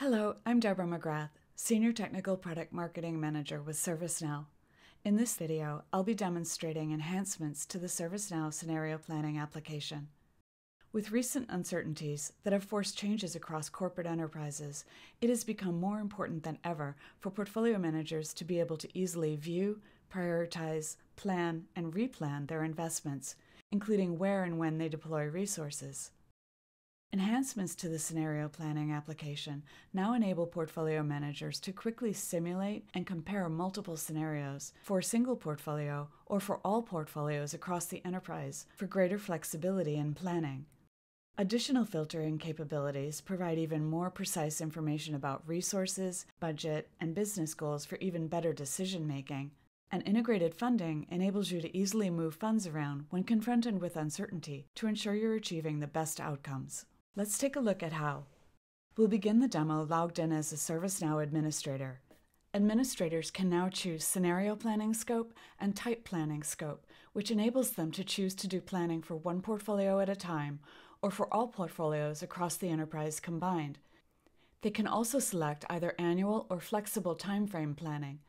Hello, I'm Deborah McGrath, Senior Technical Product Marketing Manager with ServiceNow. In this video, I'll be demonstrating enhancements to the ServiceNow Scenario Planning application. With recent uncertainties that have forced changes across corporate enterprises, it has become more important than ever for portfolio managers to be able to easily view, prioritize, plan, and replan their investments, including where and when they deploy resources. Enhancements to the scenario planning application now enable portfolio managers to quickly simulate and compare multiple scenarios for a single portfolio or for all portfolios across the enterprise for greater flexibility in planning. Additional filtering capabilities provide even more precise information about resources, budget, and business goals for even better decision making. And integrated funding enables you to easily move funds around when confronted with uncertainty to ensure you're achieving the best outcomes. Let's take a look at how. We'll begin the demo logged in as a ServiceNow administrator. Administrators can now choose Scenario Planning Scope and Type Planning Scope, which enables them to choose to do planning for one portfolio at a time or for all portfolios across the enterprise combined. They can also select either annual or flexible timeframe planning,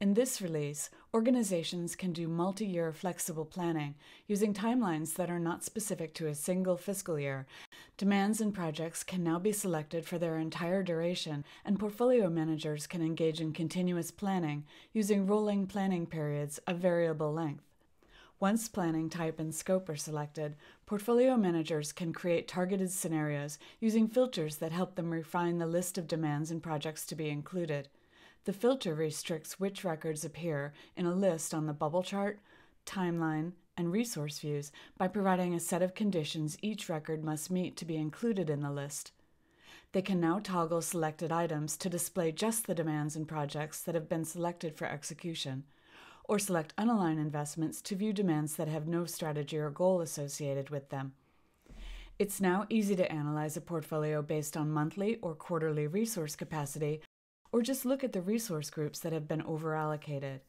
in this release, organizations can do multi year flexible planning using timelines that are not specific to a single fiscal year. Demands and projects can now be selected for their entire duration, and portfolio managers can engage in continuous planning using rolling planning periods of variable length. Once planning type and scope are selected, portfolio managers can create targeted scenarios using filters that help them refine the list of demands and projects to be included. The filter restricts which records appear in a list on the bubble chart, timeline, and resource views by providing a set of conditions each record must meet to be included in the list. They can now toggle selected items to display just the demands and projects that have been selected for execution, or select unaligned investments to view demands that have no strategy or goal associated with them. It's now easy to analyze a portfolio based on monthly or quarterly resource capacity or just look at the resource groups that have been overallocated.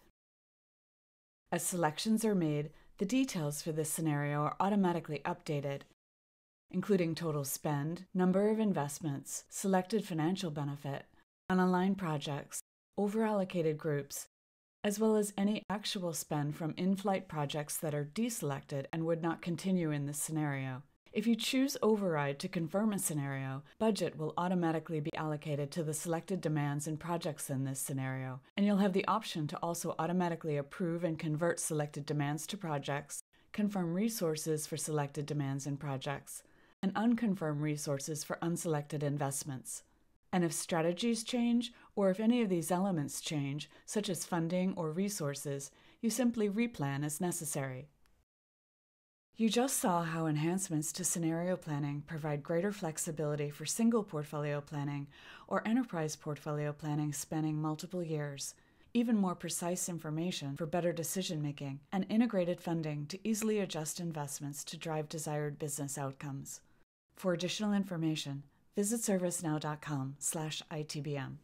As selections are made, the details for this scenario are automatically updated, including total spend, number of investments, selected financial benefit, unaligned projects, overallocated groups, as well as any actual spend from in flight projects that are deselected and would not continue in this scenario. If you choose Override to confirm a scenario, budget will automatically be allocated to the selected demands and projects in this scenario, and you'll have the option to also automatically approve and convert selected demands to projects, confirm resources for selected demands and projects, and unconfirm resources for unselected investments. And if strategies change, or if any of these elements change, such as funding or resources, you simply replan as necessary. You just saw how enhancements to scenario planning provide greater flexibility for single portfolio planning or enterprise portfolio planning spanning multiple years, even more precise information for better decision making, and integrated funding to easily adjust investments to drive desired business outcomes. For additional information, visit servicenow.com/itbm.